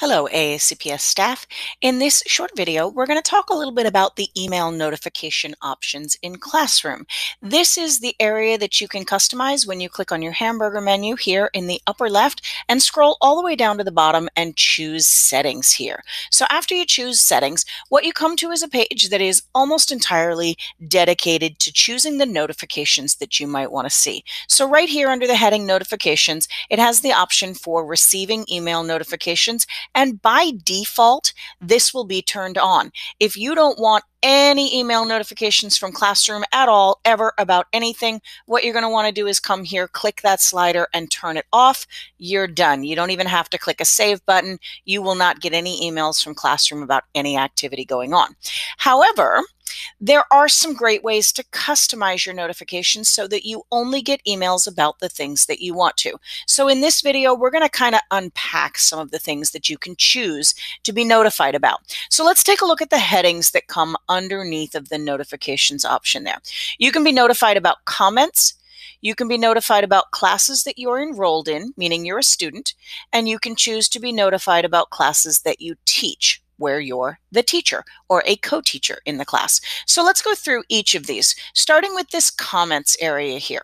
Hello, AACPS staff. In this short video, we're going to talk a little bit about the email notification options in Classroom. This is the area that you can customize when you click on your hamburger menu here in the upper left and scroll all the way down to the bottom and choose settings here. So after you choose settings, what you come to is a page that is almost entirely dedicated to choosing the notifications that you might want to see. So right here under the heading notifications, it has the option for receiving email notifications and by default, this will be turned on. If you don't want any email notifications from Classroom at all, ever about anything, what you're going to want to do is come here, click that slider and turn it off. You're done. You don't even have to click a save button. You will not get any emails from Classroom about any activity going on. However, there are some great ways to customize your notifications so that you only get emails about the things that you want to. So in this video, we're going to kind of unpack some of the things that you can choose to be notified about. So let's take a look at the headings that come underneath of the notifications option there. You can be notified about comments, you can be notified about classes that you're enrolled in, meaning you're a student, and you can choose to be notified about classes that you teach, where you're the teacher or a co-teacher in the class. So let's go through each of these, starting with this comments area here.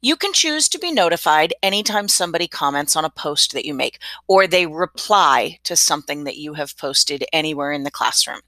You can choose to be notified anytime somebody comments on a post that you make or they reply to something that you have posted anywhere in the classroom.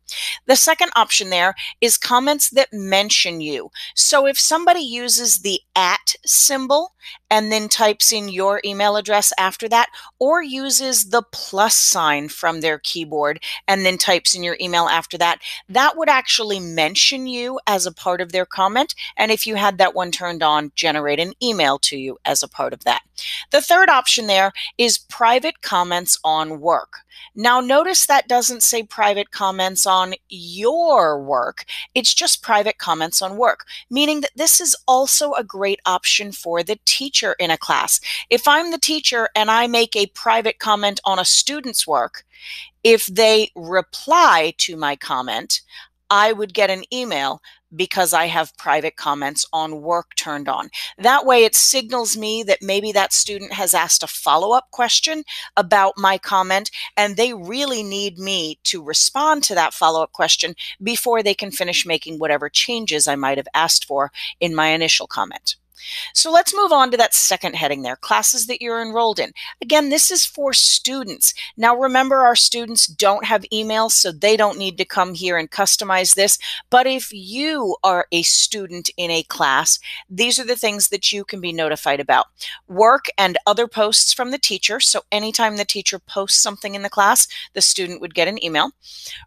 The second option there is comments that mention you. So if somebody uses the at symbol and then types in your email address after that, or uses the plus sign from their keyboard and then types in your email after that, that would actually mention you as a part of their comment. And if you had that one turned on, generate an email to you as a part of that. The third option there is private comments on work. Now, notice that doesn't say private comments on your work. It's just private comments on work, meaning that this is also a great option for the teacher in a class. If I'm the teacher and I make a private comment on a student's work, if they reply to my comment, I would get an email because I have private comments on work turned on. That way it signals me that maybe that student has asked a follow-up question about my comment and they really need me to respond to that follow-up question before they can finish making whatever changes I might have asked for in my initial comment. So let's move on to that second heading there, classes that you're enrolled in. Again, this is for students. Now remember our students don't have emails, so they don't need to come here and customize this. But if you are a student in a class, these are the things that you can be notified about. Work and other posts from the teacher. So anytime the teacher posts something in the class, the student would get an email.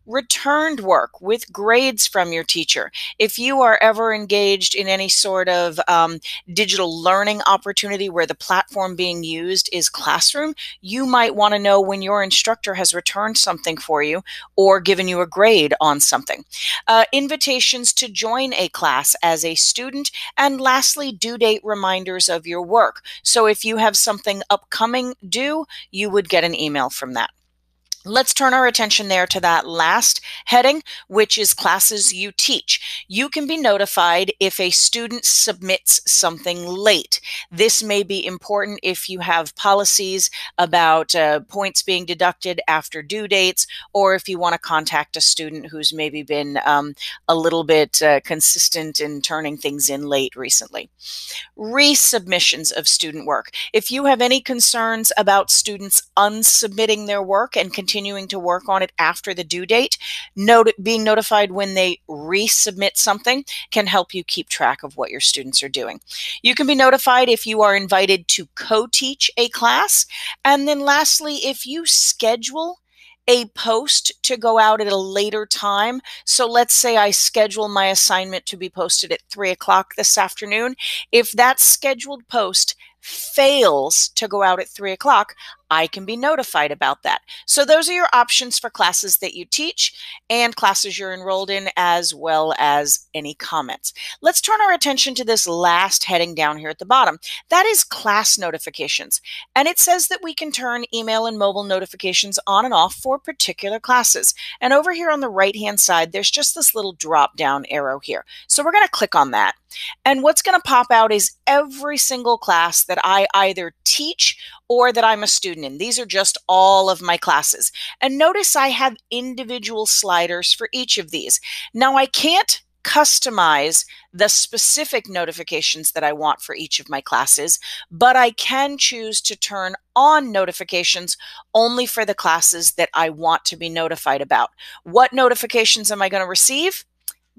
Returned work with grades from your teacher. If you are ever engaged in any sort of um, digital learning opportunity where the platform being used is Classroom, you might want to know when your instructor has returned something for you or given you a grade on something. Uh, invitations to join a class as a student, and lastly, due date reminders of your work. So if you have something upcoming due, you would get an email from that. Let's turn our attention there to that last heading, which is classes you teach. You can be notified if a student submits something late. This may be important if you have policies about uh, points being deducted after due dates, or if you want to contact a student who's maybe been um, a little bit uh, consistent in turning things in late recently. Resubmissions of student work. If you have any concerns about students unsubmitting their work and continuing continuing to work on it after the due date, note, being notified when they resubmit something can help you keep track of what your students are doing. You can be notified if you are invited to co-teach a class. And then lastly, if you schedule a post to go out at a later time. So let's say I schedule my assignment to be posted at three o'clock this afternoon. If that scheduled post fails to go out at three o'clock, I can be notified about that. So those are your options for classes that you teach and classes you're enrolled in, as well as any comments. Let's turn our attention to this last heading down here at the bottom. That is class notifications. And it says that we can turn email and mobile notifications on and off for particular classes. And over here on the right-hand side, there's just this little drop down arrow here. So we're going to click on that. And what's going to pop out is every single class that I either teach or that I'm a student in. These are just all of my classes. And notice I have individual sliders for each of these. Now I can't customize the specific notifications that I want for each of my classes, but I can choose to turn on notifications only for the classes that I want to be notified about. What notifications am I going to receive?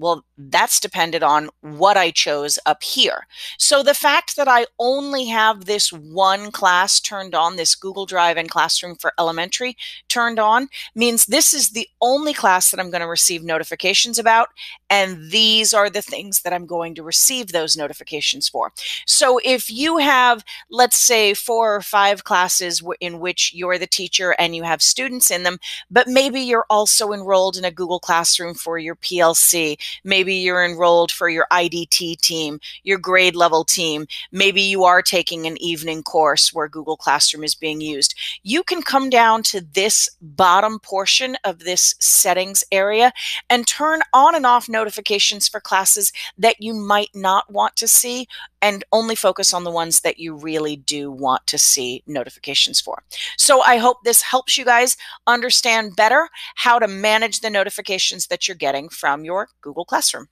Well, that's dependent on what I chose up here. So the fact that I only have this one class turned on, this Google Drive and Classroom for Elementary turned on, means this is the only class that I'm going to receive notifications about. And these are the things that I'm going to receive those notifications for. So if you have, let's say, four or five classes in which you're the teacher and you have students in them, but maybe you're also enrolled in a Google Classroom for your PLC Maybe you're enrolled for your IDT team, your grade level team. Maybe you are taking an evening course where Google Classroom is being used. You can come down to this bottom portion of this settings area and turn on and off notifications for classes that you might not want to see and only focus on the ones that you really do want to see notifications for. So I hope this helps you guys understand better how to manage the notifications that you're getting from your Google Classroom.